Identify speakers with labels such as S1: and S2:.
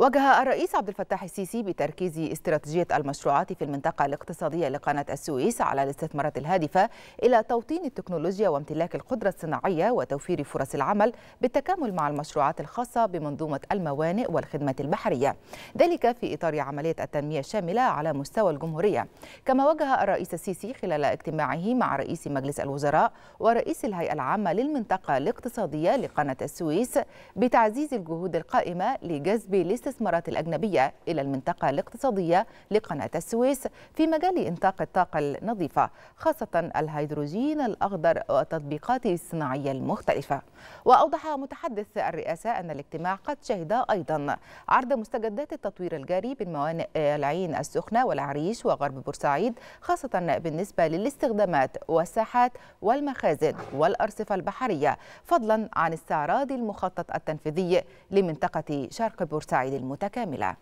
S1: وجه الرئيس عبد الفتاح السيسي بتركيز استراتيجية المشروعات في المنطقة الاقتصادية لقناة السويس على الاستثمارات الهادفة إلى توطين التكنولوجيا وامتلاك القدرة الصناعية وتوفير فرص العمل بالتكامل مع المشروعات الخاصة بمنظومة الموانئ والخدمات البحرية. ذلك في إطار عملية التنمية الشاملة على مستوى الجمهورية. كما وجه الرئيس السيسي خلال اجتماعه مع رئيس مجلس الوزراء ورئيس الهيئة العامة للمنطقة الاقتصادية لقناة السويس بتعزيز الجهود القائمة لجذب الاستثمارات الأجنبية إلى المنطقة الاقتصادية لقناة السويس في مجال إنتاج الطاقة النظيفة خاصة الهيدروجين الأخضر والتطبيقات الصناعية المختلفة. وأوضح متحدث الرئاسة أن الاجتماع قد شهد أيضا عرض مستجدات التطوير الجاري بالموانئ العين السخنة والعريش وغرب بورسعيد خاصة بالنسبة للاستخدامات والساحات والمخازن والأرصفة البحرية فضلا عن استعراض المخطط التنفيذي لمنطقة شرق بورسعيد المتكاملة.